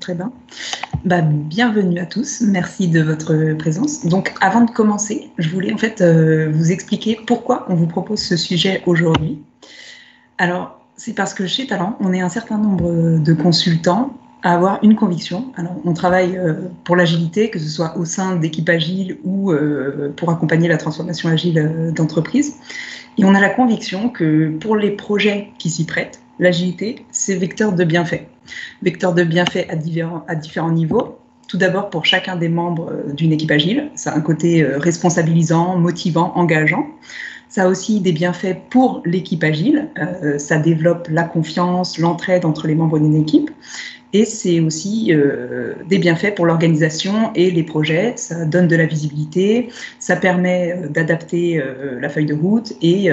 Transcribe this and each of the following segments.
Très bien. Bah, bienvenue à tous. Merci de votre présence. Donc, avant de commencer, je voulais en fait euh, vous expliquer pourquoi on vous propose ce sujet aujourd'hui. Alors, c'est parce que chez Talent, on est un certain nombre de consultants à avoir une conviction. Alors, on travaille euh, pour l'agilité, que ce soit au sein d'équipes agiles ou euh, pour accompagner la transformation agile d'entreprise. Et on a la conviction que pour les projets qui s'y prêtent, l'agilité, c'est vecteur de bienfaits. Vecteur de bienfaits à différents, niveaux. Tout d'abord pour chacun des membres euh, d'une équipe agile, ça a un côté euh, responsabilisant, motivant, engageant. Ça a aussi des bienfaits pour l'équipe agile, euh, ça développe la confiance, l'entraide entre les membres d'une équipe. Et c'est aussi des bienfaits pour l'organisation et les projets. Ça donne de la visibilité, ça permet d'adapter la feuille de route et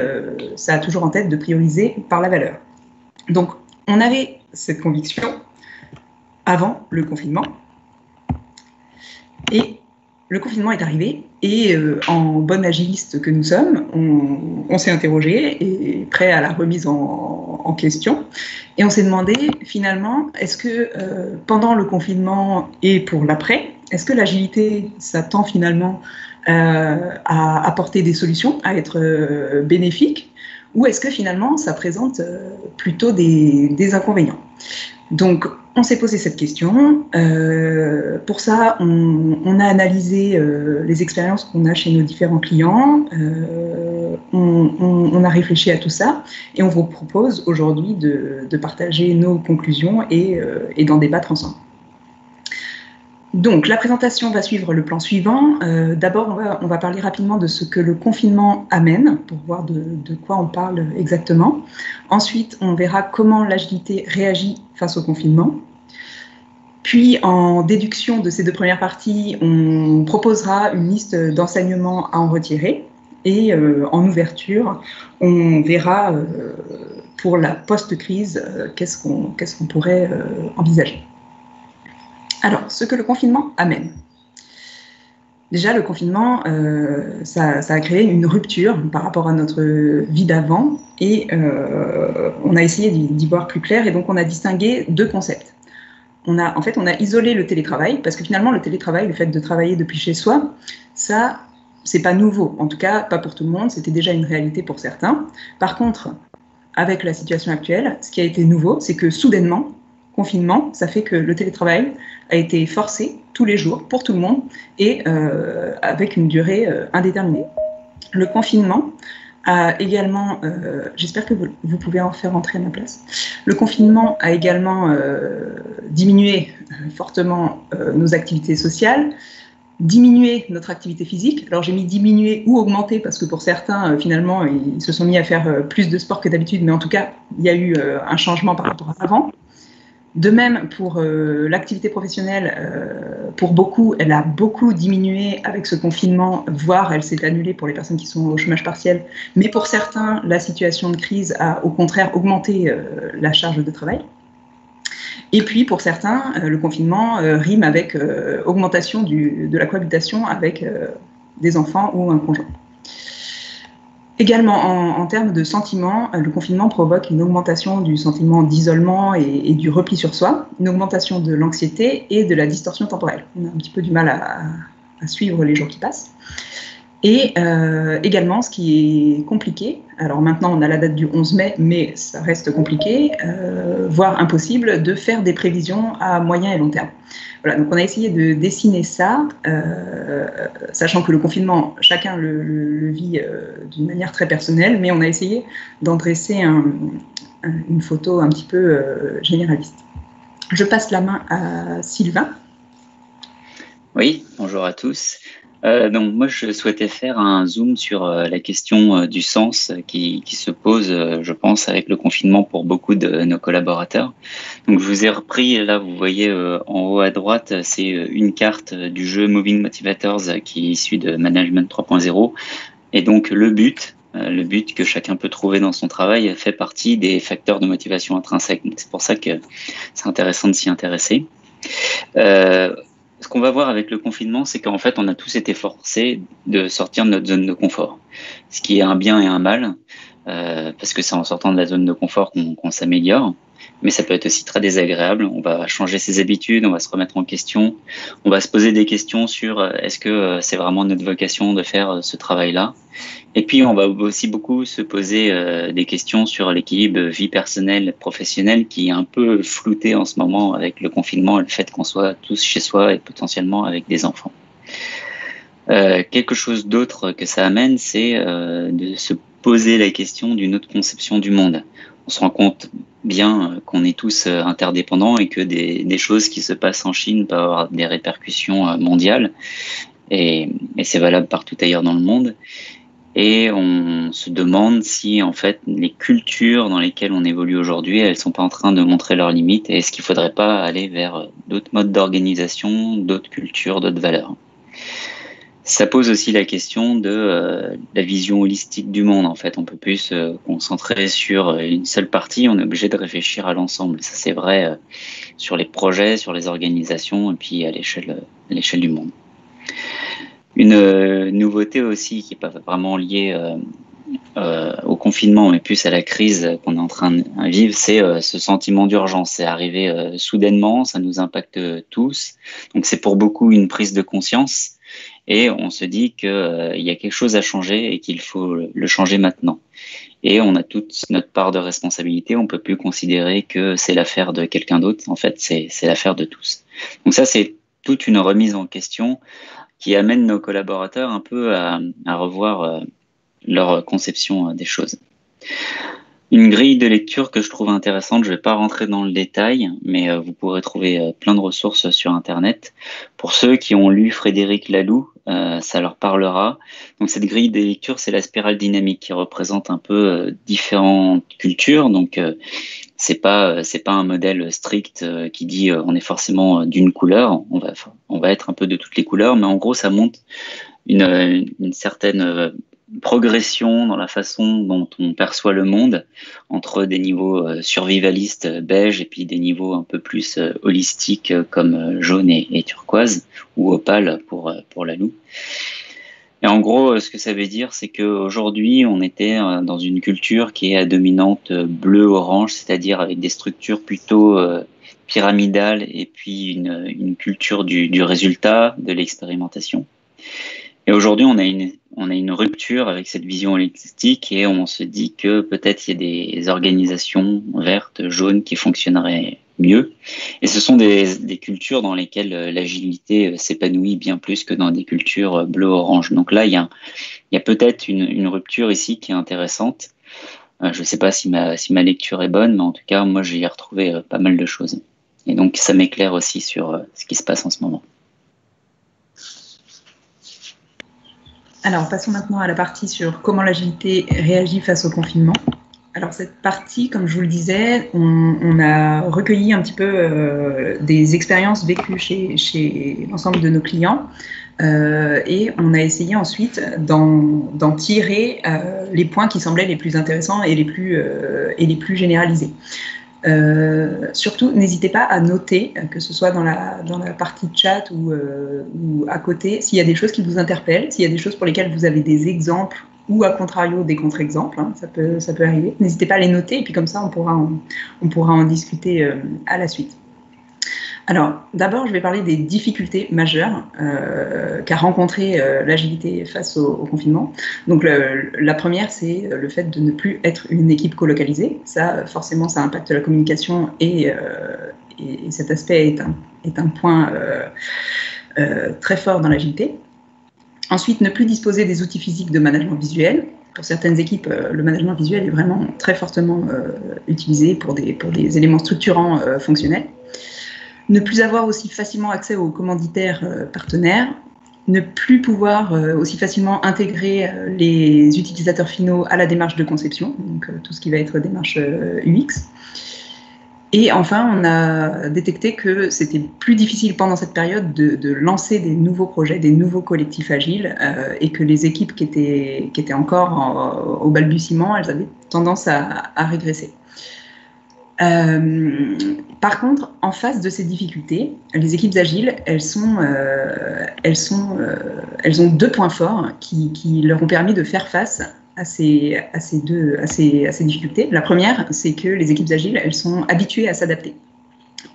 ça a toujours en tête de prioriser par la valeur. Donc, on avait cette conviction avant le confinement. Et le confinement est arrivé et euh, en bon agiliste que nous sommes, on, s'est interrogé et prêt à la remise en, question. Et on s'est demandé finalement, est-ce que euh, pendant le confinement et pour l'après, est-ce que l'agilité, ça tend finalement euh, à apporter des solutions, à être bénéfique, ou est-ce que finalement ça présente euh, plutôt des, inconvénients? Donc, on s'est posé cette question. Euh, pour ça, on, a analysé euh, les expériences qu'on a chez nos différents clients. On, a réfléchi à tout ça et on vous propose aujourd'hui de, partager nos conclusions et d'en débattre ensemble. Donc, la présentation va suivre le plan suivant. Euh, D'abord, on va, parler rapidement de ce que le confinement amène, pour voir de, quoi on parle exactement. Ensuite, on verra comment l'agilité réagit face au confinement. Puis, en déduction de ces deux premières parties, on proposera une liste d'enseignements à en retirer. Et euh, en ouverture, on verra euh, pour la post-crise qu'est-ce qu'on qu qu pourrait envisager. Alors, ce que le confinement amène. Déjà, le confinement, euh, ça, a créé une rupture par rapport à notre vie d'avant et euh, on a essayé d'y voir plus clair et donc on a distingué deux concepts. On a, en fait, on a isolé le télétravail parce que finalement, le télétravail, le fait de travailler depuis chez soi, ça, c'est pas nouveau. En tout cas, pas pour tout le monde. C'était déjà une réalité pour certains. Par contre, avec la situation actuelle, ce qui a été nouveau, c'est que soudainement, confinement, ça fait que le télétravail a été forcé tous les jours pour tout le monde et euh, avec une durée euh, indéterminée. Le confinement a également, euh, j'espère que vous, pouvez en faire entrer à ma place, le confinement a également diminué fortement nos activités sociales, diminué notre activité physique. Alors j'ai mis diminuer ou augmenter parce que pour certains, finalement, ils se sont mis à faire plus de sport que d'habitude, mais en tout cas, il y a eu un changement par rapport à avant. De même, pour euh, l'activité professionnelle, euh, pour beaucoup, elle a beaucoup diminué avec ce confinement, voire elle s'est annulée pour les personnes qui sont au chômage partiel. Mais pour certains, la situation de crise a au contraire augmenté euh, la charge de travail. Et puis, pour certains, le confinement rime avec augmentation de la cohabitation avec des enfants ou un conjoint. Également, en, termes de sentiments, le confinement provoque une augmentation du sentiment d'isolement et, du repli sur soi, une augmentation de l'anxiété et de la distorsion temporelle. On a un petit peu du mal à, à suivre les jours qui passent. Et euh, également, ce qui est compliqué, alors maintenant on a la date du 11 mai, mais ça reste compliqué, euh, voire impossible, de faire des prévisions à moyen et long terme. Voilà, donc on a essayé de dessiner ça, euh, sachant que le confinement, chacun le, vit euh, d'une manière très personnelle, mais on a essayé d'en dresser un, un, une photo un petit peu généraliste. Je passe la main à Sylvain. Oui, bonjour à tous. Euh, donc moi je souhaitais faire un zoom sur euh, la question euh, du sens qui, qui se pose, euh, je pense, avec le confinement pour beaucoup de nos collaborateurs. Donc je vous ai repris là, vous voyez euh, en haut à droite, c'est une carte du jeu Moving Motivators qui est issu de Management 3.0. Et donc le but, le but que chacun peut trouver dans son travail fait partie des facteurs de motivation intrinsèque. C'est pour ça que c'est intéressant de s'y intéresser. Euh, ce qu'on va voir avec le confinement, c'est qu'en fait, on a tous été forcés de sortir de notre zone de confort, ce qui est un bien et un mal, euh, parce que c'est en sortant de la zone de confort qu'on qu s'améliore. mais ça peut être aussi très désagréable. On va changer ses habitudes, on va se remettre en question, on va se poser des questions sur euh, est-ce que euh, c'est vraiment notre vocation de faire ce travail-là? Et puis on va aussi beaucoup se poser des questions sur l'équilibre vie personnelle professionnelle qui est un peu flouté en ce moment avec le confinement et le fait qu'on soit tous chez soi et potentiellement avec des enfants. quelque chose d'autre que ça amène, c'est de se poser la question d'une autre conception du monde. On se rend compte bien euh, qu'on est tous euh, interdépendants et que des, choses qui se passent en Chine peuvent avoir des répercussions euh, mondiales. Et, c'est valable partout ailleurs dans le monde. Et on se demande si, en fait, les cultures dans lesquelles on évolue aujourd'hui, elles sont pas en train de montrer leurs limites. Et est-ce qu'il faudrait pas aller vers d'autres modes d'organisation, d'autres cultures, d'autres valeurs? Ça pose aussi la question de euh, la vision holistique du monde. En fait, on peut plus se concentrer sur une seule partie. On est obligé de réfléchir à l'ensemble. Ça, c'est vrai euh, sur les projets, sur les organisations, et puis à l'échelle, l'échelle du monde. Une euh, nouveauté aussi qui n'est pas vraiment liée au confinement, mais plus à la crise qu'on est en train de vivre, c'est ce sentiment d'urgence. C'est arrivé soudainement, ça nous impacte tous. Donc, c'est pour beaucoup une prise de conscience et on se dit qu'il euh, y a quelque chose à changer et qu'il faut le changer maintenant. Et on a toute notre part de responsabilité. On peut plus considérer que c'est l'affaire de quelqu'un d'autre. En fait, c'est l'affaire de tous. Donc ça, c'est toute une remise en question qui amène nos collaborateurs un peu à, à revoir euh, leur conception euh, des choses. Une grille de lecture que je trouve intéressante, je ne vais pas rentrer dans le détail, mais euh, vous pourrez trouver plein de ressources sur Internet. Pour ceux qui ont lu Frédéric Laloux, euh, ça leur parlera. Donc cette grille de lecture, c'est la spirale dynamique qui représente un peu différentes cultures. Donc c'est pas c'est pas un modèle strict qui dit on est forcément d'une couleur. On va on va être un peu de toutes les couleurs, mais en gros ça montre une, une certaine progression dans la façon dont on perçoit le monde entre des niveaux euh, survivalistes euh, beige et puis des niveaux un peu plus euh, holistiques comme jaune et, turquoise ou opale pour, la loup. Et en gros, ce que ça veut dire, c'est qu'aujourd'hui, on était dans une culture qui est à dominante bleu-orange, c'est-à-dire avec des structures plutôt pyramidales et puis une, culture du résultat, de l'expérimentation. Et aujourd'hui, on a une on a une rupture avec cette vision holistique et on se dit que peut-être il y a des organisations vertes, jaunes qui fonctionneraient mieux. Et ce sont des, des cultures dans lesquelles euh, l'agilité euh, s'épanouit bien plus que dans des cultures euh, bleu-orange. Donc là, il y a, il y a peut-être une, une, rupture ici qui est intéressante. je ne sais pas si ma, si ma lecture est bonne, mais en tout cas, moi, j'ai retrouvé pas mal de choses. Et donc, ça m'éclaire aussi sur ce qui se passe en ce moment. Alors, passons maintenant à la partie sur comment l'agilité réagit face au confinement. Alors, cette partie, comme je vous le disais, on, a recueilli un petit peu euh, des expériences vécues chez, l'ensemble de nos clients euh, et on a essayé ensuite d'en tirer euh, les points qui semblaient les plus intéressants et les plus généralisés. Euh, surtout, n'hésitez pas à noter, que ce soit dans la, dans la partie chat ou, euh, ou à côté, s'il y a des choses qui vous interpellent, s'il y a des choses pour lesquelles vous avez des exemples ou à contrario des contre-exemples, hein, ça, peut, ça peut arriver. N'hésitez pas à les noter et puis comme ça on pourra en, on pourra en discuter euh, à la suite. Alors, d'abord, je vais parler des difficultés majeures euh, qu'a rencontré euh, l'agilité face au, confinement. Donc, la première, c'est le fait de ne plus être une équipe colocalisée. Ça, forcément, ça impacte la communication et, euh, cet aspect est un, point très fort dans l'agilité. Ensuite, ne plus disposer des outils physiques de management visuel. Pour certaines équipes, le management visuel est vraiment très fortement utilisé pour des éléments structurants fonctionnels ne plus avoir aussi facilement accès aux commanditaires euh, partenaires, ne plus pouvoir euh, aussi facilement intégrer euh, les utilisateurs finaux à la démarche de conception, donc tout ce qui va être démarche UX. Et enfin, on a détecté que c'était plus difficile pendant cette période de, lancer des nouveaux projets, des nouveaux collectifs agiles, et que les équipes qui étaient, qui étaient encore au balbutiement, elles avaient tendance à régresser. Euh, par contre, en face de ces difficultés, les équipes agiles, elles, euh, euh, ont deux points forts qui, leur ont permis de faire face à ces, deux à ces, difficultés. La première, c'est que les équipes agiles, elles sont habituées à s'adapter.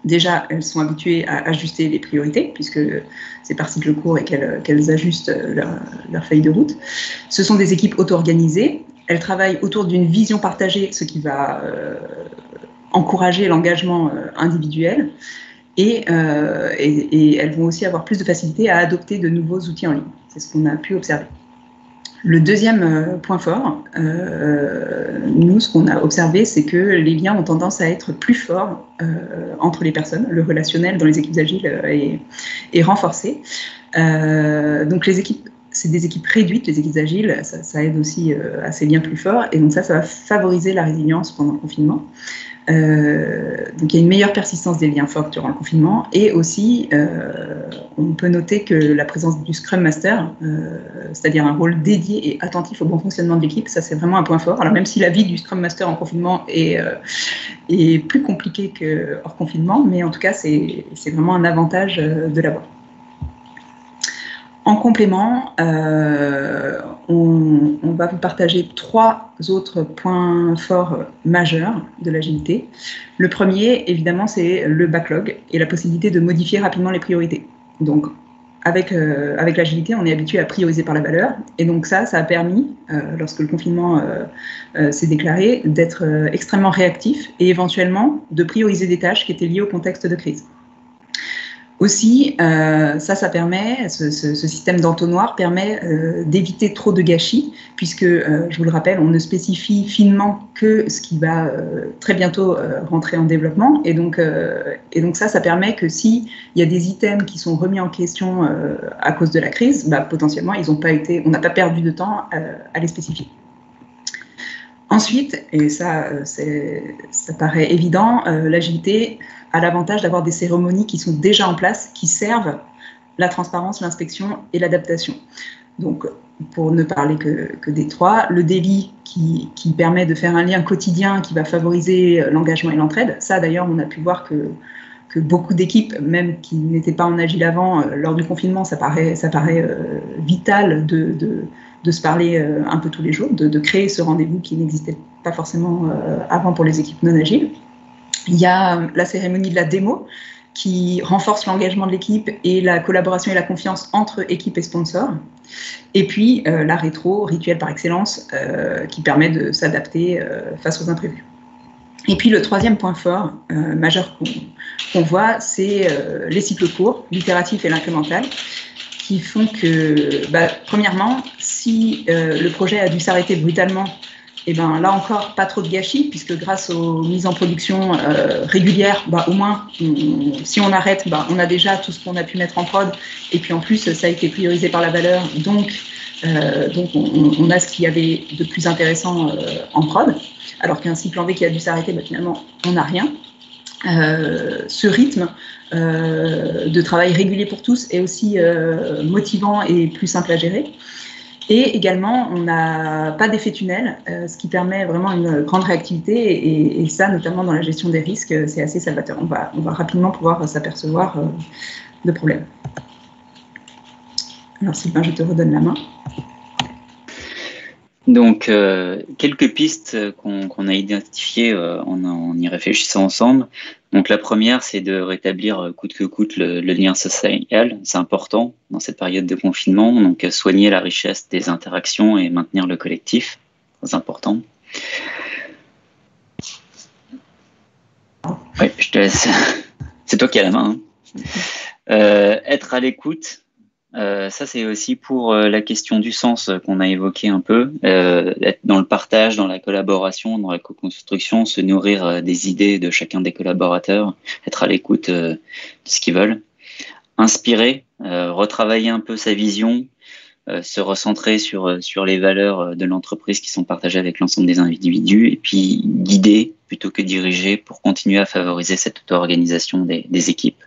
Déjà, elles sont habituées à ajuster les priorités, puisque c'est par cycle court et qu'elles ajustent leur, feuille de route. Ce sont des équipes auto-organisées. Elles travaillent autour d'une vision partagée, ce qui va encourager l'engagement euh, individuel. Et, euh, et, elles vont aussi avoir plus de facilité à adopter de nouveaux outils en ligne. C'est ce qu'on a pu observer. Le deuxième euh, point fort, euh, nous, ce qu'on a observé, c'est que les liens ont tendance à être plus forts euh, entre les personnes. Le relationnel dans les équipes agiles est, renforcé. donc les équipes c'est des équipes réduites, les équipes agiles, ça, aide aussi à ces liens plus forts. Et donc ça, ça va favoriser la résilience pendant le confinement. Euh, donc il y a une meilleure persistance des liens forts durant le confinement et aussi euh, on peut noter que la présence du Scrum Master, euh, c'est-à-dire un rôle dédié et attentif au bon fonctionnement de l'équipe, ça c'est vraiment un point fort. Alors même si la vie du Scrum Master en confinement est, est plus compliquée que hors confinement, mais en tout cas c'est vraiment un avantage de l'avoir. En complément, euh, on, va vous partager trois autres points forts majeurs de l'agilité. Le premier, évidemment, c'est le backlog et la possibilité de modifier rapidement les priorités. Donc, avec, euh, l'agilité, on est habitué à prioriser par la valeur. Et donc ça, ça a permis, euh, lorsque le confinement s'est déclaré, d'être extrêmement réactif et éventuellement de prioriser des tâches qui étaient liées au contexte de crise. Aussi, euh, ça, ça permet, ce, système d'entonnoir permet euh, d'éviter trop de gâchis, puisque, euh, je vous le rappelle, on ne spécifie finement que ce qui va très bientôt rentrer en développement. Et donc, et ça, ça permet que s'il y a des items qui sont remis en question à cause de la crise, bah, potentiellement, ils pas été, on n'a pas perdu de temps à les spécifier. Ensuite, et ça, ça paraît évident, l'agilité a l'avantage d'avoir des cérémonies qui sont déjà en place, qui servent la transparence, l'inspection et l'adaptation. Donc, pour ne parler que, des trois, le délit qui, permet de faire un lien quotidien qui va favoriser l'engagement et l'entraide. Ça, d'ailleurs, on a pu voir que, que beaucoup d'équipes, même qui n'étaient pas en agile avant, euh, lors du confinement, ça paraît, ça paraît euh, vital de, de, se parler euh, un peu tous les jours, de, créer ce rendez-vous qui n'existait pas forcément euh, avant pour les équipes non agiles. Il y a la cérémonie de la démo qui renforce l'engagement de l'équipe et la collaboration et la confiance entre équipe et sponsors. Et puis euh, la rétro, rituel par excellence, euh, qui permet de s'adapter euh, face aux imprévus. Et puis le troisième point fort euh, majeur qu'on qu voit, c'est euh, les cycles courts, l'itératif et l'incrémental, qui font que, bah, premièrement, si euh, le projet a dû s'arrêter brutalement et ben là encore pas trop de gâchis puisque grâce aux mises en production euh, régulières, bah, au moins si on arrête, bah, on a déjà tout ce qu'on a pu mettre en prod. Et puis en plus ça a été priorisé par la valeur. Donc euh, donc on, a ce qu'il y avait de plus intéressant en prod. Alors qu'un cycle en V qui a dû s'arrêter, bah, finalement on n'a rien. Euh, ce rythme euh, de travail régulier pour tous est aussi euh, motivant et plus simple à gérer. Et également, on n'a pas d'effet tunnel, ce qui permet vraiment une grande réactivité. Et, ça, notamment dans la gestion des risques, c'est assez salvateur. On va, on va rapidement pouvoir s'apercevoir de problèmes. Alors Sylvain, je te redonne la main. Donc, euh, quelques pistes qu'on qu a identifiées euh, en, en, y réfléchissant ensemble. Donc, la première, c'est de rétablir euh, coûte que coûte le, le lien social. C'est important dans cette période de confinement. Donc, soigner la richesse des interactions et maintenir le collectif. C'est important. Oui, je te laisse. C'est toi qui as la main. Hein. Euh, être à l'écoute, euh, ça, c'est aussi pour euh, la question du sens qu'on a évoqué un peu, euh, être dans le partage, dans la collaboration, dans la co-construction, se nourrir euh, des idées de chacun des collaborateurs, être à l'écoute euh, de ce qu'ils veulent, inspirer, retravailler un peu sa vision, se recentrer sur, sur les valeurs de l'entreprise qui sont partagées avec l'ensemble des individus, et puis guider plutôt que diriger pour continuer à favoriser cette auto-organisation des, des équipes.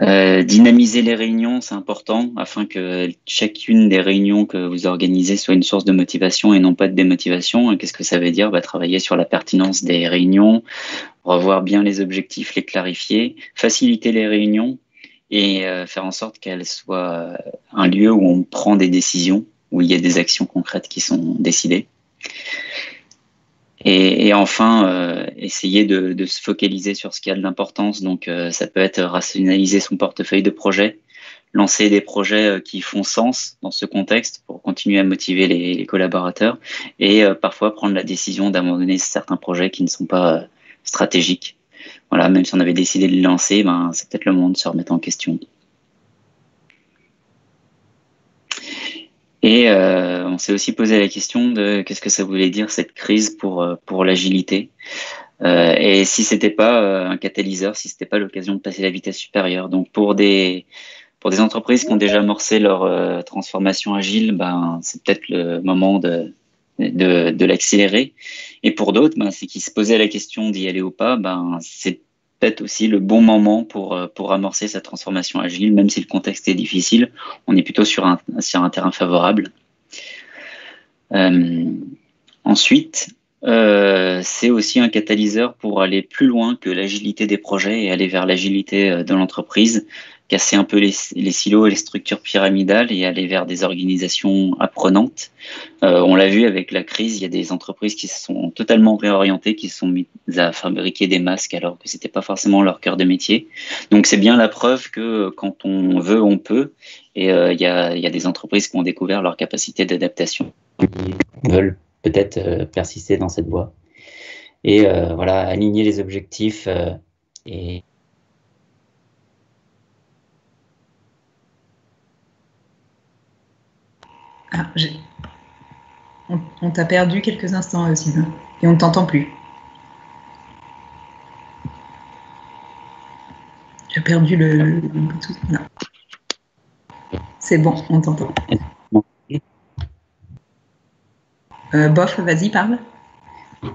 Euh, dynamiser les réunions, c'est important afin que chacune des réunions que vous organisez soit une source de motivation et non pas de démotivation. Qu'est-ce que ça veut dire? Bah, Travailler sur la pertinence des réunions, revoir bien les objectifs, les clarifier, faciliter les réunions et euh, faire en sorte qu'elles soient un lieu où on prend des décisions, où il y a des actions concrètes qui sont décidées. Et, enfin, euh, essayer de, se focaliser sur ce qui a de l'importance. Donc, euh, ça peut être rationaliser son portefeuille de projets, lancer des projets euh, qui font sens dans ce contexte pour continuer à motiver les, collaborateurs et parfois prendre la décision d'abandonner certains projets qui ne sont pas stratégiques. Voilà, même si on avait décidé de les lancer, ben, c'est peut-être le moment de se remettre en question. Et euh, on s'est aussi posé la question de qu'est-ce que ça voulait dire cette crise pour euh, pour l'agilité. Euh, et si c'était pas un catalyseur, si c'était pas l'occasion de passer la vitesse supérieure. Donc pour des pour des entreprises qui ont déjà amorcé leur transformation agile, ben c'est peut-être le moment de de, de l'accélérer. Et pour d'autres, ben, c'est qui se posaient la question d'y aller ou pas, ben c'est aussi le bon moment pour, euh, pour amorcer cette transformation agile, même si le contexte est difficile. On est plutôt sur un, sur un terrain favorable. Euh, ensuite, euh, c'est aussi un catalyseur pour aller plus loin que l'agilité des projets et aller vers l'agilité de l'entreprise casser un peu les, silos et les structures pyramidales et aller vers des organisations apprenantes. Euh, on l'a vu avec la crise, il y a des entreprises qui se sont totalement réorientées, qui se sont mises à fabriquer des masques alors que c'était pas forcément leur cœur de métier. Donc c'est bien la preuve que quand on veut, on peut. Et euh, il, y a, y, a, des entreprises qui ont découvert leur capacité d'adaptation. Ils veulent peut-être euh, persister dans cette voie. Et voilà, aligner les objectifs et Ah, on, t'a perdu quelques instants, aussi, et on ne t'entend plus. Tu as perdu le. C'est bon, on t'entend. Euh, bof, vas-y, parle.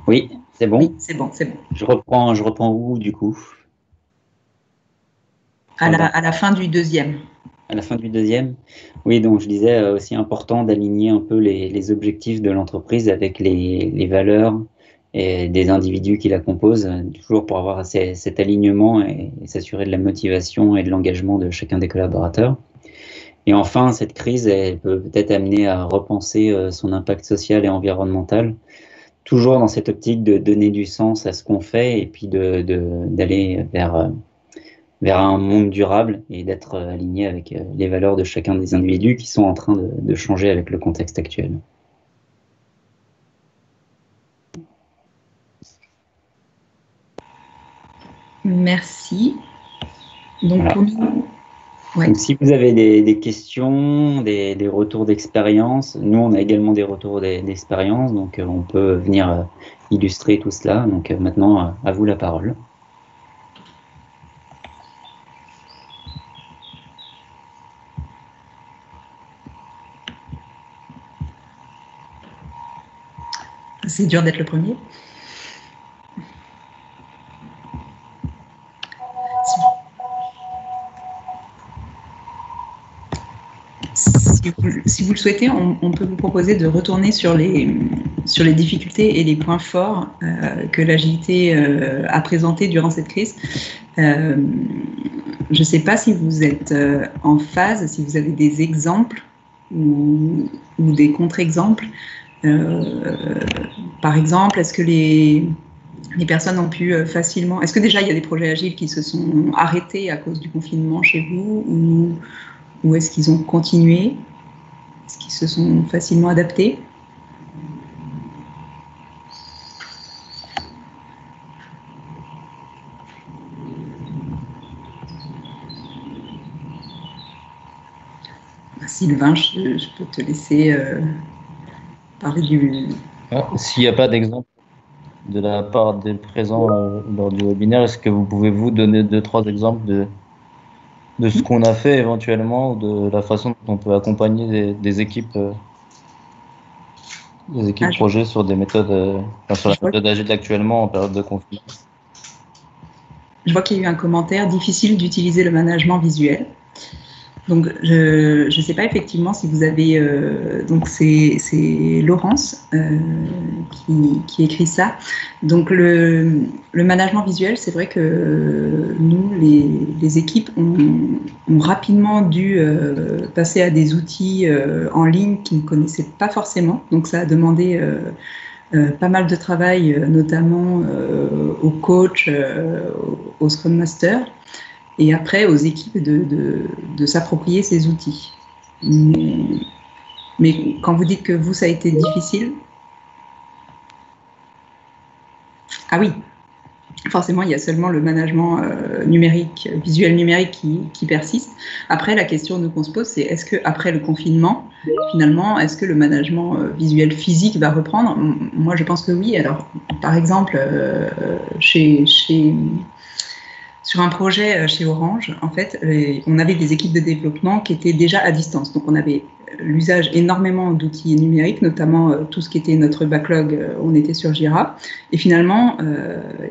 Oui, c'est bon. c'est bon, c'est bon. Je reprends, je reprends où du coup? À la fin du deuxième à la fin du deuxième. Oui, donc je disais euh, aussi important d'aligner un peu les, objectifs de l'entreprise avec les, valeurs et des individus qui la composent, toujours pour avoir cet alignement et, s'assurer de la motivation et de l'engagement de chacun des collaborateurs. Et enfin, cette crise, elle peut peut-être amener à repenser euh, son impact social et environnemental, toujours dans cette optique de donner du sens à ce qu'on fait et puis d'aller vers euh, vers un monde durable et d'être euh, aligné avec euh, les valeurs de chacun des individus qui sont en train de, changer avec le contexte actuel. Merci. Donc, si vous avez des, questions, des, retours d'expérience, nous on a également des retours d'expérience, donc euh, on peut venir illustrer tout cela. Donc maintenant, à vous la parole. C'est dur d'être le premier. Si vous, le souhaitez, on, peut vous proposer de retourner sur les, sur les difficultés et les points forts euh, que l'agilité euh, a présentés durant cette crise. Euh, je ne sais pas si vous êtes en phase, si vous avez des exemples ou, des contre-exemples par exemple, est-ce que les, les personnes ont pu euh, facilement. Est-ce que déjà il y a des projets agiles qui se sont arrêtés à cause du confinement chez vous ou, ou est-ce qu'ils ont continué? Est-ce qu'ils se sont facilement adaptés? Sylvain, je, je, peux te laisser euh, ah, s'il n'y a pas d'exemple de la part des présents lors du webinaire, est-ce que vous pouvez vous donner deux, trois exemples de, de ce qu'on a fait éventuellement ou de la façon dont on peut accompagner des, équipes euh, des équipes ah, projets sur des méthodes, euh, sur la méthode agile actuellement en période de confinement? Je vois qu'il y a eu un commentaire difficile d'utiliser le management visuel. Donc, je ne sais pas effectivement si vous avez. Euh, donc, c'est Laurence euh, qui, écrit ça. Donc, le, le management visuel, c'est vrai que nous, les, les équipes, ont, rapidement dû euh, passer à des outils en ligne qu'ils ne connaissaient pas forcément. Donc, ça a demandé. pas mal de travail, notamment aux coachs, aux Scrum Masters et après aux équipes de, de, s'approprier ces outils. Mais, quand vous dites que vous, ça a été difficile, ah oui, forcément, il y a seulement le management euh, numérique, visuel numérique qui, persiste. Après, la question qu'on se pose, c'est est-ce que après le confinement, finalement, est-ce que le management euh, visuel physique va reprendre? Moi, je pense que oui. Alors, par exemple, euh, chez sur un projet euh, chez Orange, en fait, on avait des équipes de développement qui étaient déjà à distance. Donc, on avait l'usage énormément d'outils numériques, notamment euh, tout ce qui était notre backlog, euh, on était sur Jira. Et finalement,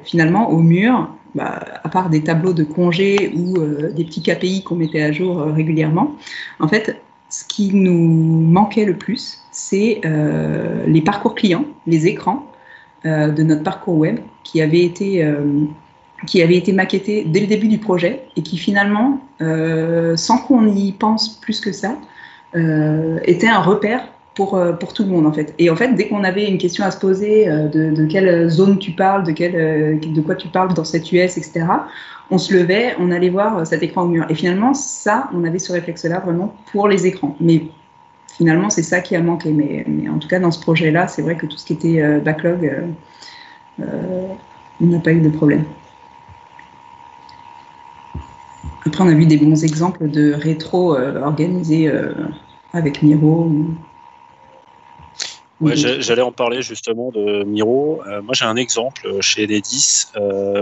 finalement au mur, bah, à part des tableaux de congés ou des petits KPI qu'on mettait à jour régulièrement, en fait, ce qui nous manquait le plus, c'est les parcours clients, les écrans de notre parcours web qui avaient été qui avait été maquetté dès le début du projet et qui finalement, euh, sans qu'on y pense plus que ça, euh, était un repère pour, euh, pour tout le monde en fait. Et en fait, dès qu'on avait une question à se poser de, quelle zone tu parles, de, quelle, de quoi tu parles dans cette US, etc., on se levait, on allait voir cet écran au mur. Et finalement, ça, on avait ce réflexe-là vraiment pour les écrans. Mais finalement, c'est ça qui a manqué. Mais, mais, en tout cas, dans ce projet-là, c'est vrai que tout ce qui était backlog, on n'a pas eu de problème. Après, on a vu des bons exemples de rétro euh, organisés euh, avec Miro. Ouais, j'allais en parler justement de Miro. Euh, moi, j'ai un exemple chez Enedis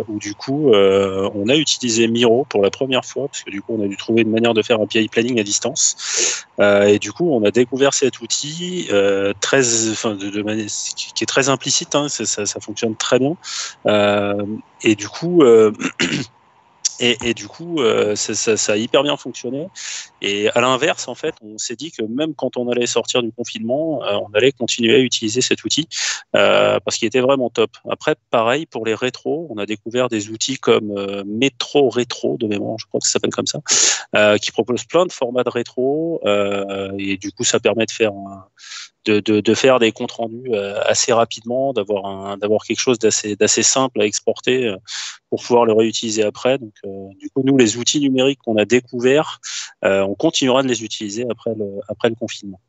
où du coup, on a utilisé Miro pour la première fois parce que du coup, on a dû trouver une manière de faire un PI planning à distance. et du coup, on a découvert cet outil très, de, de, qui est très implicite. Hein, ça, ça, fonctionne très bien. et du coup. Et, du coup, euh, ça, ça, ça, a hyper bien fonctionné. Et à l'inverse, en fait, on s'est dit que même quand on allait sortir du confinement, euh, on allait continuer à utiliser cet outil euh, parce qu'il était vraiment top. Après, pareil pour les rétros, on a découvert des outils comme euh, Metro Rétro de mémoire, je crois que ça s'appelle comme ça, euh, qui propose plein de formats de rétro. et du coup, ça permet de faire un, de, faire des comptes rendus euh, assez rapidement, d'avoir d'avoir quelque chose d'assez simple à exporter euh, pour pouvoir le réutiliser après. Donc, euh, du coup, nous, les outils numériques qu'on a découverts, on continuera de les utiliser après le après le confinement.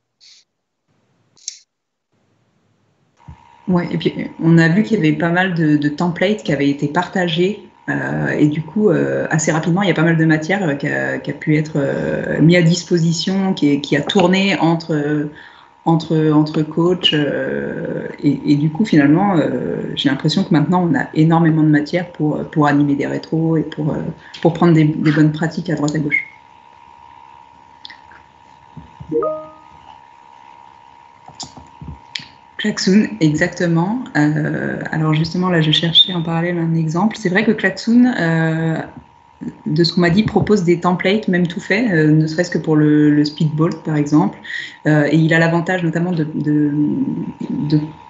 Ouais, et puis on a vu qu'il y avait pas mal de, templates qui avaient été partagés et du coup, assez rapidement, il y a pas mal de matière qui, a, pu être euh, mis à disposition, qui, qui, a tourné entre entre, entre coachs. Euh, et, du coup, finalement, euh, j'ai l'impression que maintenant, on a énormément de matière pour, pour animer des rétros et pour, euh, pour prendre des, bonnes pratiques à droite à gauche. Klaxoon, exactement. alors justement, là, je cherchais en parallèle un exemple. C'est vrai que Klaxoon de ce qu'on m'a dit, propose des templates, même tout fait, euh, ne serait-ce que pour le, le par exemple. Euh, et il a l'avantage notamment de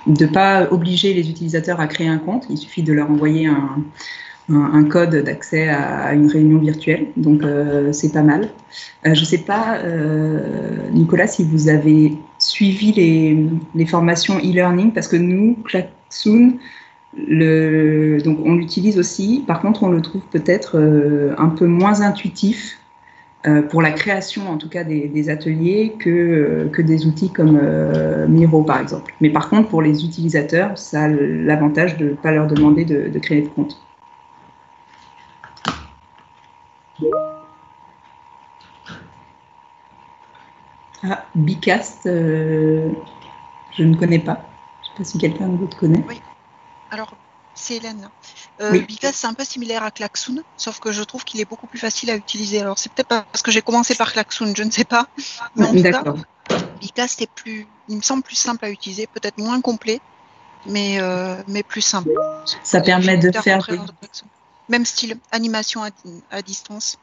ne pas obliger les utilisateurs à créer un compte. Il suffit de leur envoyer un, un, code d'accès à, une réunion virtuelle. Donc, euh, c'est pas mal. je ne sais pas, Nicolas, si vous avez suivi les, les formations e-learning, parce que nous, Klaxoon, donc on l'utilise aussi. Par contre, on le trouve peut-être euh, un peu moins intuitif euh, pour la création, en tout cas, des, ateliers que, euh, que, des outils comme Miro, par exemple. Mais par contre, pour les utilisateurs, ça a l'avantage de ne pas leur demander de, créer de compte. Ah, Bicast, je ne connais pas. Je ne sais pas si quelqu'un d'autre connaît. Alors, c'est Hélène. Euh, c'est un peu similaire à Klaxoon, sauf que je trouve qu'il est beaucoup plus facile à utiliser. Alors, c'est peut-être parce que j'ai commencé par Klaxoon, je ne sais pas. Mais en tout cas, c'est plus, il me semble plus simple à utiliser, peut-être moins complet, mais, euh, mais plus simple. Ça permet de faire. Même style, animation à, distance.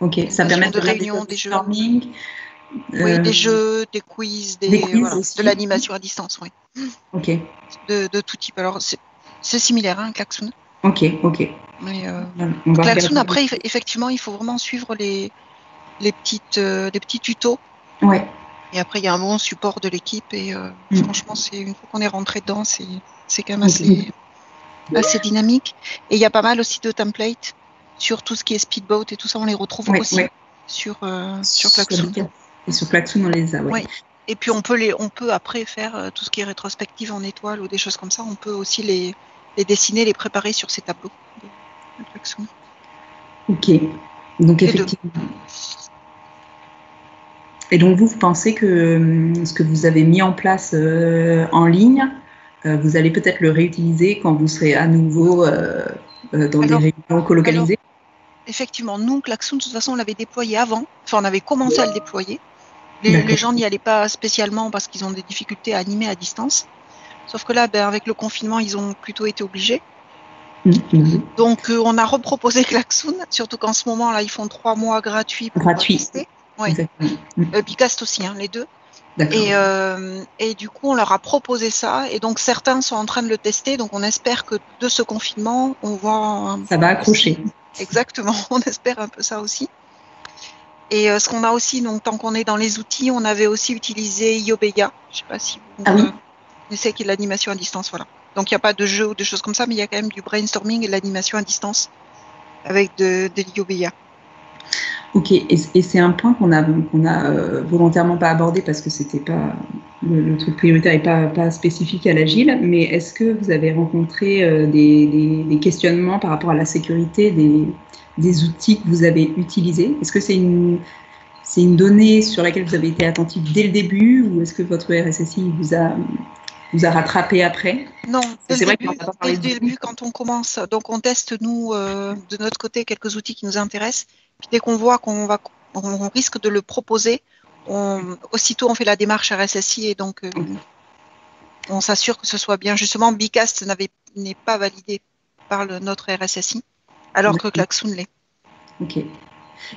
Ok, ça permet de, réunion, des, jeux. Oui, des jeux, des quiz, des, de l'animation à distance, oui. Ok. De, tout type. Alors, c'est similaire, hein, Klaxoon. Ok, ok. Mais euh, Klaxoon, après, effectivement, il faut vraiment suivre les, les, petites, les petits tutos. Ouais. Et après, il y a un bon support de l'équipe. Et mm. franchement, c'est une fois qu'on est rentré dedans, c'est quand même assez, assez dynamique. Et il y a pas mal aussi de templates sur tout ce qui est speedboat et tout ça, on les retrouve aussi sur, euh, sur Klaxoon. Et sur Klaxoon, on les a, oui. Et puis on peut, les, on peut après faire euh, tout ce qui est rétrospective en étoile ou des choses comme ça. On peut aussi les, les dessiner, les préparer sur ces tableaux de, Klaxoon. Ok. Donc effectivement. Et donc vous, vous pensez que euh, ce que vous avez mis en place en ligne, vous allez peut-être le réutiliser quand vous serez à nouveau dans des réunions colocalisées? effectivement, nous, Klaxoon, de toute façon, on l'avait déployé avant. Enfin, on avait commencé à le déployer. Les, gens n'y allaient pas spécialement parce qu'ils ont des difficultés à animer à distance. Sauf que là, ben, avec le confinement, ils ont plutôt été obligés. Mm-hmm. Donc, euh, on a reproposé Klaxoon, surtout qu'en ce moment, là, ils font trois mois gratuits pour Gratuit. tester. Oui. Euh, Bicast aussi, hein, les deux. Et, euh, et, du coup, on leur a proposé ça. Et donc, certains sont en train de le tester. Donc, on espère que de ce confinement, on va. Ça va accrocher. Exactement, on espère un peu ça aussi. Et euh, ce qu'on a aussi, donc tant qu'on est dans les outils, on avait aussi utilisé Yobeya. Je sais pas si vous ah oui. qu'il y a de l'animation à distance, voilà. Donc il n'y a pas de jeu ou de choses comme ça, mais il y a quand même du brainstorming et de l'animation à distance avec de, de l'Yobeya. Ok, et, c'est un point qu'on a, qu'on a euh, volontairement pas abordé parce que c'était pas le, truc prioritaire et pas, pas spécifique à l'agile, mais est-ce que vous avez rencontré euh, des, des, questionnements par rapport à la sécurité des, des outils que vous avez utilisés. Est-ce que c'est une, c'est une donnée sur laquelle vous avez été attentif dès le début ou est-ce que votre RSSI vous a, vous a rattrapé après? Non, c'est vrai dès le début, quand on commence, donc on teste nous euh, de notre côté quelques outils qui nous intéressent. Puis dès qu'on voit qu'on va, on risque de le proposer, on, aussitôt on fait la démarche RSSI et donc euh, on s'assure que ce soit bien. Justement, Bicast n'est pas validé par le, notre RSSI, alors que Klaxoon l'est. Ok.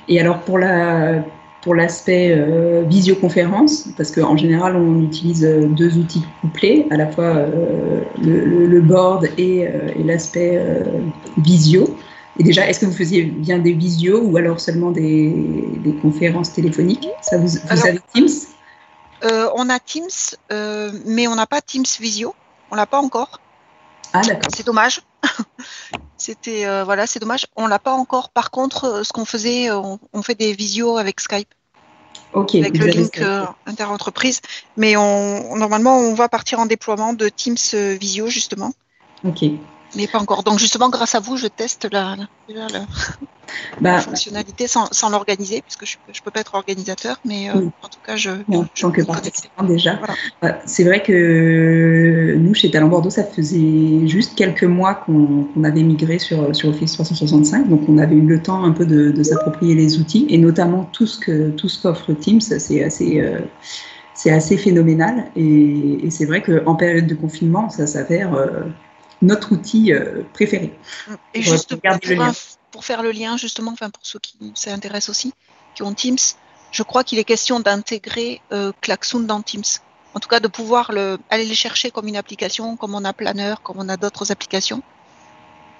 Et alors pour la pour l'aspect euh, visioconférence, parce qu'en général on utilise euh, deux outils couplés, à la fois le, le, board et, et l'aspect visio. Et déjà, est-ce que vous faisiez bien des visios ou alors seulement des, conférences téléphoniques? Ça vous, avez Teams? euh, On a Teams, euh, mais on n'a pas Teams Visio. On l'a pas encore. Ah d'accord. C'est dommage. C'était euh, voilà, c'est dommage. On l'a pas encore. Par contre, ce qu'on faisait, on, fait des visios avec Skype. Ok. Avec le link interentreprise. Mais on, normalement, on va partir en déploiement de Teams Visio justement. Ok mais pas encore. Donc justement, grâce à vous, je teste la, bah, fonctionnalité sans, l'organiser, puisque je ne peux pas être organisateur, mais euh, en tout cas, je. Bon, je tant que participant déjà. Bah, c'est vrai que nous, chez Talent Bordeaux, ça faisait juste quelques mois qu'on avait migré sur, sur Office 365, donc on avait eu le temps un peu de, s'approprier les outils, et notamment tout ce que tout ce qu'offre Teams, c'est assez. Euh, c'est assez phénoménal et, c'est vrai qu'en période de confinement, ça s'avère euh, notre outil euh, préféré. Et juste pour, faire le lien, justement, enfin pour ceux qui s'intéressent aussi, qui ont Teams, je crois qu'il est question d'intégrer euh, Klaxoon dans Teams. En tout cas, de pouvoir le, aller les chercher comme une application, comme on a Planner, comme on a d'autres applications.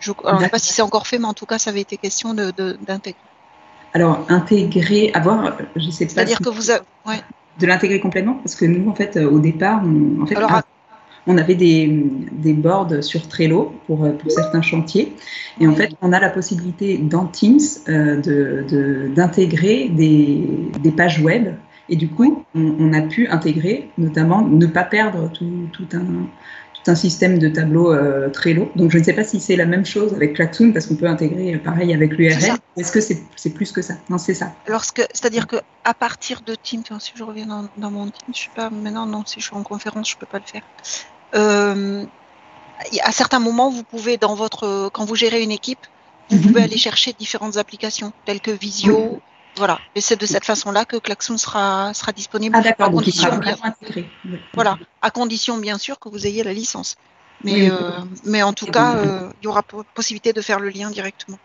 Je ne sais pas si c'est encore fait, mais en tout cas, ça avait été question d'intégrer. Alors, intégrer, avoir, je sais pas. C'est-à-dire que vous avez. De l'intégrer complètement, parce que nous, en fait, au départ, on, en fait, Alors, on avait des, des boards sur Trello pour, pour, certains chantiers. Et en fait, on a la possibilité dans Teams euh, d'intégrer des, des, pages web. Et du coup, on, a pu intégrer, notamment, ne pas perdre tout, tout un, un système de tableaux euh, Trello. Donc, je ne sais pas si c'est la même chose avec Klaxoon, parce qu'on peut intégrer pareil avec l'URL. Est-ce que c'est plus que ça? Non, c'est ça. C'est-à-dire qu'à partir de Teams, si je reviens dans, dans mon Teams, je ne sais pas, maintenant, non, si je suis en conférence, je ne peux pas le faire. Euh, à certains moments, vous pouvez, dans votre, quand vous gérez une équipe, vous mhm. pouvez aller chercher différentes applications telles que Visio. Voilà. Et c'est de cette façon-là que Klaxoon sera, sera disponible. Ah, d'accord, donc Voilà. À condition, bien sûr, que vous ayez la licence. Mais, euh, mais en tout cas, euh, il y aura possibilité de faire le lien directement.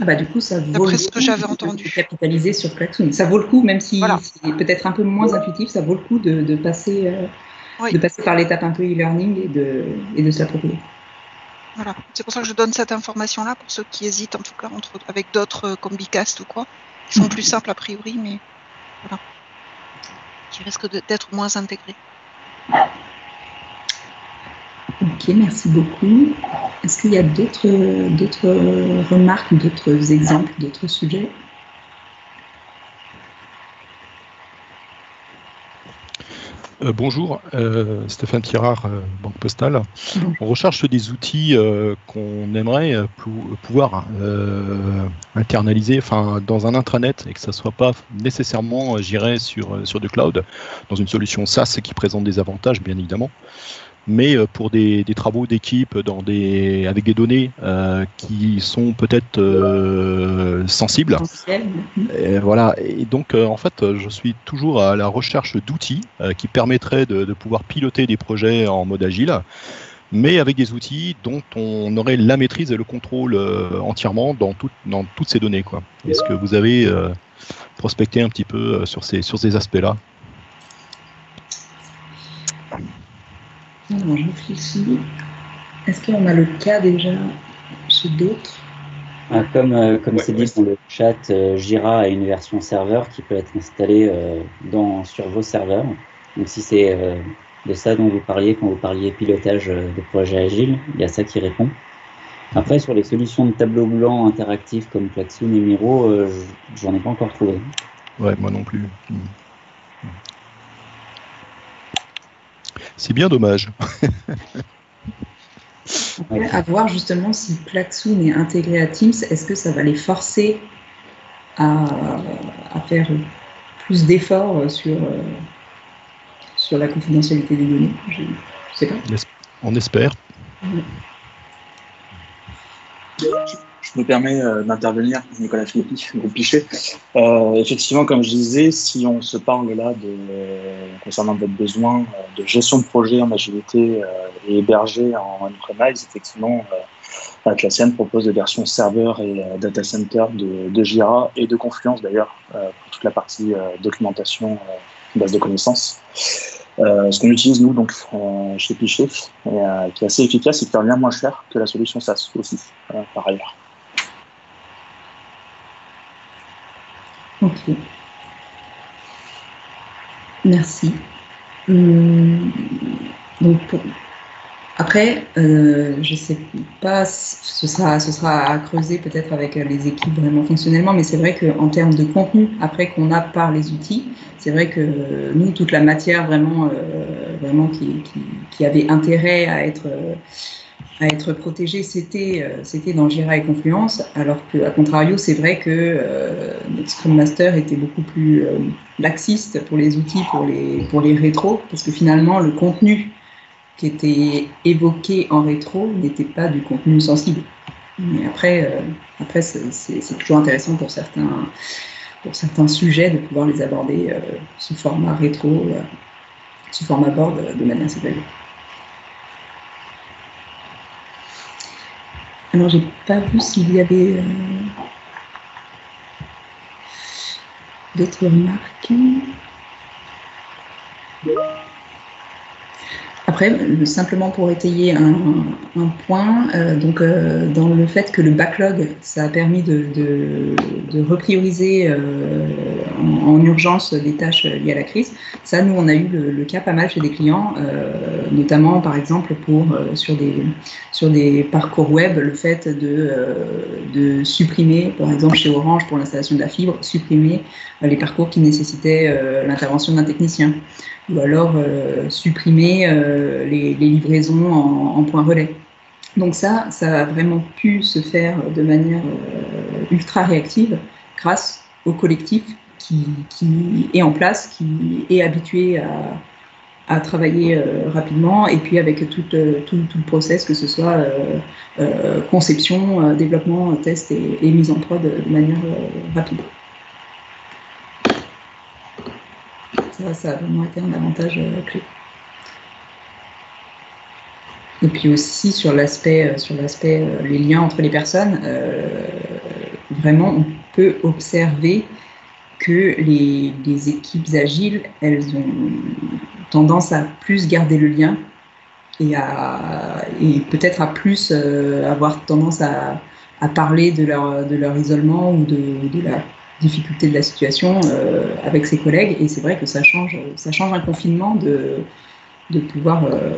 Ah bah, du coup, ça vaut le ce que j'avais entendu. capitaliser sur Klaxoon. Ça vaut le coup, même si c'est peut-être un peu moins intuitif, ça vaut le coup de, passer, euh, de passer par l'étape un peu e-learning et de, et de s'approprier. Voilà, c'est pour ça que je donne cette information-là pour ceux qui hésitent, en tout cas, entre, avec d'autres comme Bicast ou quoi, qui sont plus simples a priori, mais qui risquent d'être moins intégrés. Ok, merci beaucoup. Est-ce qu'il y a d'autres remarques, d'autres exemples, d'autres sujets? Euh, bonjour, euh, Stéphane Tirard, euh, Banque Postale. On recherche des outils qu'on aimerait pouvoir internaliser enfin, dans un intranet et que ça ne soit pas nécessairement, j'irais, sur, sur du cloud, dans une solution SaaS qui présente des avantages, bien évidemment mais euh, pour des, travaux d'équipe dans des, avec des données euh, qui sont peut-être euh, sensibles. Et voilà. Et donc, en fait, je suis toujours à la recherche d'outils qui permettraient de, pouvoir piloter des projets en mode agile mais avec des outils dont on aurait la maîtrise et le contrôle entièrement dans, dans toutes ces données. Est-ce que vous avez prospecté un petit peu sur ces, sur ces aspects-là? Alors, je réfléchis. Est-ce qu'on a le cas déjà chez d'autres? Ah, Comme euh, comme c'est dit dans le chat, euh, Jira a une version serveur qui peut être installée euh, dans, sur vos serveurs. Donc si c'est de ça dont vous parliez quand vous parliez pilotage de projet agile, il y a ça qui répond. Après, sur les solutions de tableau blanc interactif comme Klaxoon et Miro, j'en ai pas encore trouvé. Ouais, moi non plus. C'est bien dommage. à voir justement si Klaxoon est intégré à Teams, est-ce que ça va les forcer à, faire plus d'efforts sur, sur la confidentialité des données? Je ne sais pas. On espère je me permets euh, d'intervenir, Nicolas Philippi, groupe Pichet. Euh, effectivement, comme je disais, si on se parle là de, concernant votre besoin euh, de gestion de projet en agilité et hébergé en on-premise, effectivement, Atlassian propose des versions serveur et data center de, de, Jira et de Confluence d'ailleurs pour toute la partie documentation, base de connaissances. ce qu'on utilise nous donc chez Pichet, et, qui est assez efficace et qui revient moins cher que la solution SaaS aussi, par ailleurs. Ok. Merci. Hum, donc Après, euh, je ne sais pas, ce sera, ce sera à creuser peut-être avec les équipes vraiment fonctionnellement, mais c'est vrai qu'en termes de contenu, après qu'on a par les outils, c'est vrai que nous, toute la matière vraiment, euh, vraiment qui, avait intérêt à être à être protégé, c'était euh, c'était dans Jira et Confluence, alors que à contrario, c'est vrai que euh, notre Scrum Master était beaucoup plus euh, laxiste pour les outils, pour les pour les rétros, parce que finalement le contenu qui était évoqué en rétro n'était pas du contenu sensible. Mais après, après c'est toujours intéressant pour certains pour certains sujets de pouvoir les aborder sous format rétro, sous format board de manière séparée. Alors, j'ai pas vu s'il y avait euh, d'autres remarques. Après, simplement pour étayer un, point, euh, donc euh, dans le fait que le backlog, ça a permis de, reprioriser euh, en, urgence des tâches liées à la crise. Ça, nous, on a eu le, cas pas mal chez des clients, notamment par exemple pour sur des sur des parcours web, le fait de, de supprimer, par exemple chez Orange pour l'installation de la fibre, supprimer les parcours qui nécessitaient l'intervention d'un technicien ou alors supprimer euh, les, livraisons en, point relais. Donc ça, ça a vraiment pu se faire de manière euh, ultra réactive grâce au collectif qui, est en place, qui est habitué à, travailler rapidement et puis avec tout, le process, que ce soit conception, développement, test et, et, mise en prod de manière rapide. ça, a vraiment été un avantage euh, clé. Et puis aussi sur l'aspect, euh, sur l'aspect, euh, les liens entre les personnes, vraiment, on peut observer que les, équipes agiles, elles ont tendance à plus garder le lien et, et peut-être à plus avoir tendance à, parler de leur, de leur isolement ou de, de la difficulté de la situation avec ses collègues. Et c'est vrai que ça change, ça change un confinement de, de pouvoir, euh,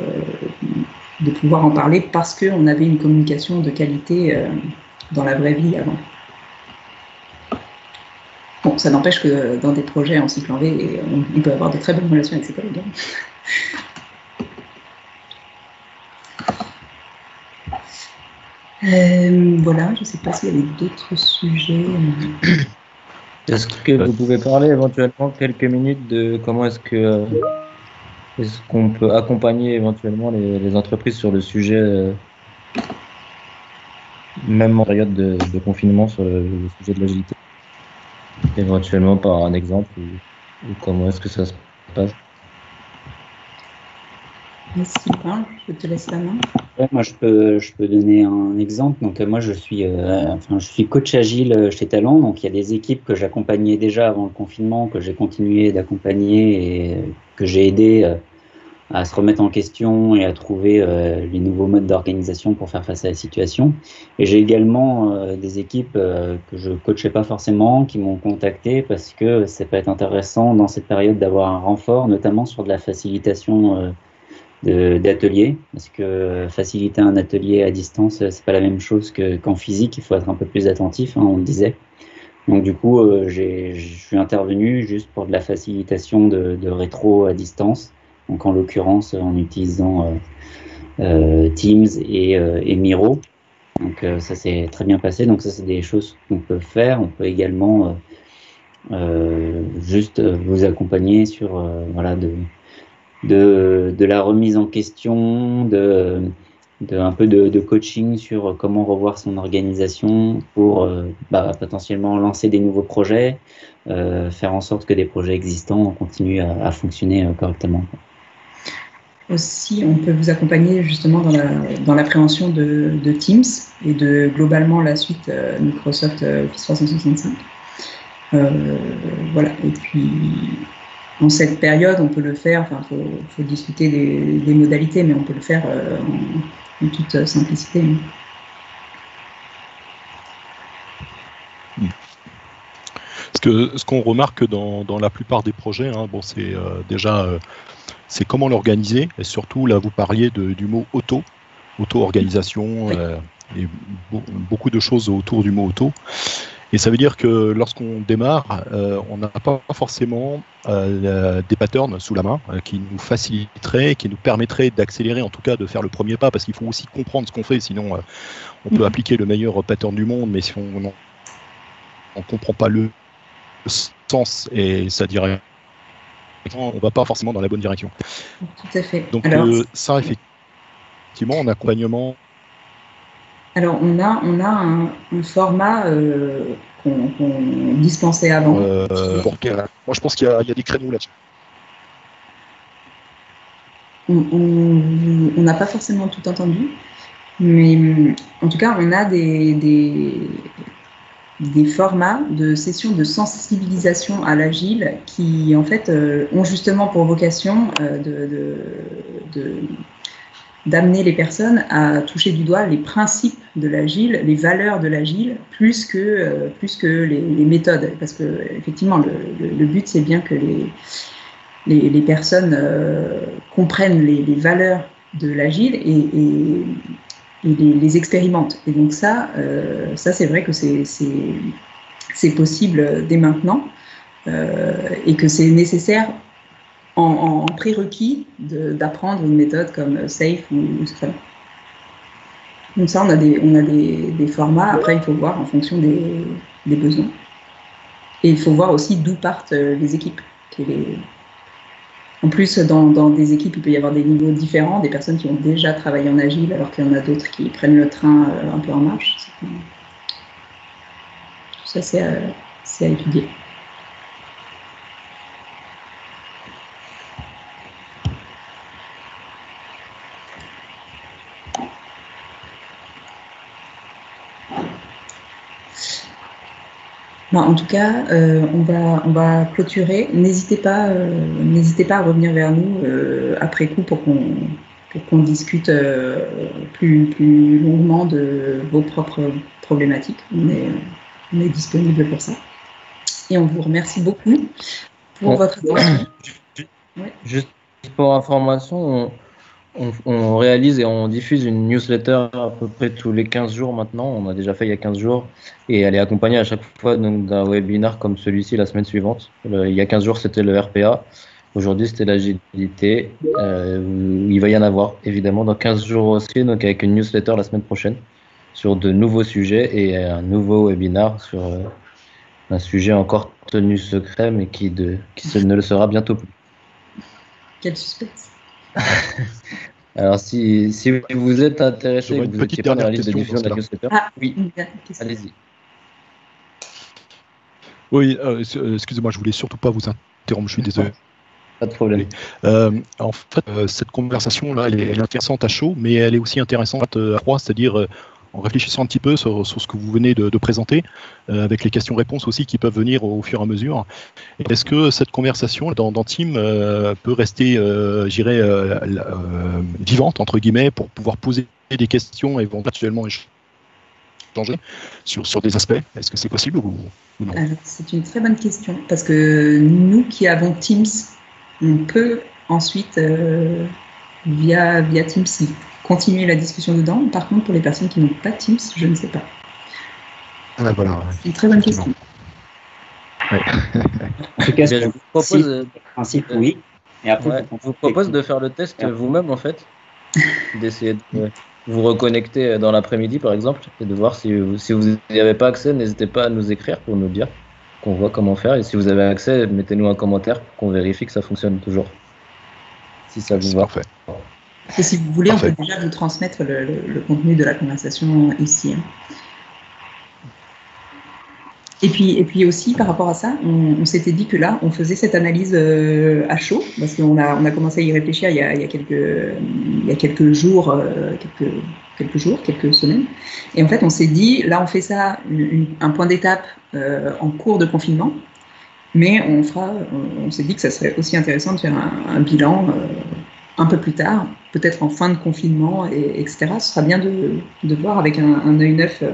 de pouvoir en parler parce qu'on avait une communication de qualité euh, dans la vraie vie avant. Bon, ça n'empêche que dans des projets en cycle en V, on, peut avoir de très bonnes relations avec ses collègues. Hein. Euh, voilà, je ne sais pas s'il y avait d'autres sujets. Est-ce que vous pouvez parler éventuellement quelques minutes de comment est-ce que est-ce qu'on peut accompagner éventuellement les, entreprises sur le sujet, euh, même en période de, confinement, sur le, sujet de l'agilité? Éventuellement par un exemple ou, comment est-ce que ça se passe? Je te laisse la main. Moi, je peux, je peux donner un exemple. Donc, moi, je suis, euh, enfin, je suis coach agile chez Talent. Donc, il y a des équipes que j'accompagnais déjà avant le confinement, que j'ai continué d'accompagner et que j'ai aidé euh, à se remettre en question et à trouver euh, les nouveaux modes d'organisation pour faire face à la situation. Et j'ai également euh, des équipes que je coachais pas forcément, qui m'ont contacté parce que ça peut être intéressant dans cette période d'avoir un renfort, notamment sur de la facilitation d'ateliers, parce que faciliter un atelier à distance, c'est pas la même chose qu'en physique. Il faut être un peu plus attentif, hein, on le disait. Donc du coup, euh, je suis intervenu juste pour de la facilitation de, de rétro à distance. Donc en l'occurrence en utilisant euh, euh Teams et, euh, et, Miro. Donc ça s'est très bien passé. Donc ça c'est des choses qu'on peut faire. On peut également juste vous accompagner sur voilà de, de, de la remise en question, de de, un peu de, coaching sur comment revoir son organisation pour euh, bah, potentiellement lancer des nouveaux projets, euh, faire en sorte que des projets existants continuent à, fonctionner euh, correctement. Aussi, on peut vous accompagner justement dans l'appréhension de, de, Teams et de globalement la suite Microsoft Office 365. voilà, et puis en cette période, on peut le faire, enfin, il faut, discuter des, modalités, mais on peut le faire en toute euh, simplicité. Ce qu'on remarque dans, la plupart des projets, hein, bon, c'est euh, déjà euh, c'est comment l'organiser et surtout là vous parliez du mot auto, auto-organisation et beaucoup de choses autour du mot auto. Et ça veut dire que lorsqu'on démarre, euh, on n'a pas forcément euh, des patterns sous la main euh, qui nous faciliteraient, qui nous permettraient d'accélérer, en tout cas de faire le premier pas, parce qu'il faut aussi comprendre ce qu'on fait, sinon on peut mhm. appliquer le meilleur pattern du monde, mais si on ne comprend pas le sens et sa direction, on ne va pas forcément dans la bonne direction. Tout à fait. Donc ça, effectivement, en accompagnement, alors, on a, on a un, format euh, qu'on dispensait avant. Euh, moi, je pense qu'il y, a des créneaux là-dessus. On n'a pas forcément tout entendu, mais en tout cas, on a des, des, formats de sessions de sensibilisation à l'agile qui, en fait, euh, ont justement pour vocation de, de d'amener les personnes à toucher du doigt les principes de l'agile, les valeurs de l'agile, plus que, euh, plus que les, méthodes. Parce que effectivement, le, but, c'est bien que les, les, personnes euh, comprennent les, valeurs de l'agile et, les, expérimentent. Et donc ça, euh, ça c'est vrai que c'est possible dès maintenant et que c'est nécessaire en, prérequis d'apprendre une méthode comme Safe ou Scrum. Donc ça, on a des, formats. Après, il faut voir en fonction des, besoins. Et il faut voir aussi d'où partent euh, les équipes. En plus, dans, dans, des équipes, il peut y avoir des niveaux différents, des personnes qui ont déjà travaillé en agile, alors qu'il y en a d'autres qui prennent le train euh, un peu en marche. Tout ça, c'est à étudier. En tout cas, euh, on, va, on va clôturer. N'hésitez pas, euh, n'hésitez pas à revenir vers nous euh, après coup pour qu'on qu'on discute plus, plus longuement de vos propres problématiques. On est, on est disponible pour ça. Et on vous remercie beaucoup pour votre attention. Juste pour information, on, réalise et on diffuse une newsletter à peu près tous les 15 jours maintenant. On a déjà fait il y a 15 jours et elle est accompagnée à chaque fois d'un webinaire comme celui-ci la semaine suivante. il y a 15 jours, c'était le RPA. Aujourd'hui, c'était l'agilité. Euh, il va y en avoir évidemment dans 15 jours aussi, donc avec une newsletter la semaine prochaine sur de nouveaux sujets et un nouveau webinaire sur euh, un sujet encore tenu secret mais qui ne le sera bientôt plus. Quel suspense Alors, si, si, vous êtes intéressé, vous n'étiez pas dans la liste de diffusion de la newsletter, ah, oui, allez-y. Oui, euh, euh, excusez-moi, je voulais surtout pas vous interrompre, je suis désolé. Pas de problème. Euh, en fait, cette conversation-là, elle, elle, est intéressante à chaud, mais elle est aussi intéressante à froid, c'est-à-dire en réfléchissant un petit peu sur, ce que vous venez de, présenter, euh, avec les questions-réponses aussi qui peuvent venir au, fur et à mesure. Est-ce que cette conversation dans, dans Team euh, peut rester, euh, j'irais, euh, vivante, entre guillemets, pour pouvoir poser des questions et éventuellement échanger sur, sur des aspects? Est-ce que c'est possible ou, non? C'est une très bonne question, parce que nous qui avons Teams, on peut ensuite, via, via Teams, continuer la discussion dedans. Par contre, pour les personnes qui n'ont pas Teams, je ne sais pas. Ah, voilà, C'est une très bonne question. en tout cas, je vous propose, principe, oui. Et après, je vous propose de faire le test vous-même, en fait. D'essayer de vous reconnecter dans l'après-midi, par exemple, et de voir si, si vous n'y avez pas accès, n'hésitez pas à nous écrire pour nous dire qu'on voit comment faire. Et si vous avez accès, mettez-nous un commentaire pour qu'on vérifie que ça fonctionne toujours. Si ça vous va. Parfait. Et si vous voulez, on peut déjà vous transmettre le, contenu de la conversation ici. Hein. Et puis, et puis aussi, par rapport à ça, on, s'était dit que là, on faisait cette analyse euh, à chaud, parce qu'on a, on a commencé à y réfléchir il y a, il y a quelques, il y a quelques jours, euh, quelques, quelques jours, quelques semaines. Et en fait, on s'est dit, là, on fait ça, un point d'étape euh, en cours de confinement, mais on fera, on, s'est dit que ça serait aussi intéressant de faire un, un bilan un peu plus tard, peut-être en fin de confinement, et, etc. Ce sera bien de, voir avec un, œil neuf euh,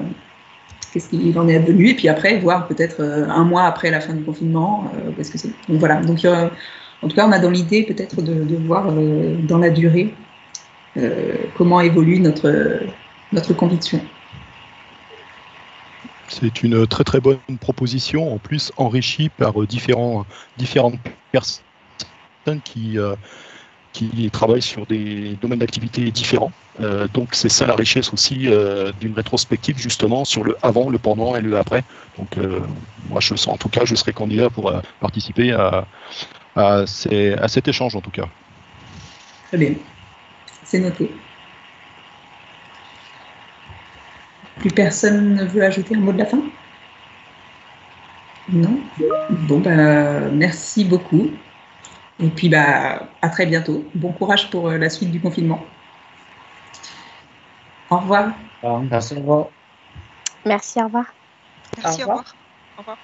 qu'est-ce qu'il en est advenu, et puis après, voir peut-être euh, un mois après la fin du confinement, euh, parce que c'est. Donc voilà. Donc, en tout cas, on a dans l'idée peut-être de, de, voir dans la durée comment évolue notre, notre conviction. C'est une très très bonne proposition, en plus enrichie par différents, différentes personnes qui, qui travaillent sur des domaines d'activité différents. Euh, donc c'est ça la richesse aussi euh, d'une rétrospective justement sur le avant, le pendant et le après. Donc euh, moi je sens en tout cas je serai candidat pour participer à, à, à, cet échange en tout cas. Très bien, c'est noté. Plus personne ne veut ajouter un mot de la fin? Non? Bon ben merci beaucoup. Et puis, bah, à très bientôt. Bon courage pour euh, la suite du confinement. Au revoir. Merci, au revoir. Merci, au revoir. Merci, au revoir. Au revoir.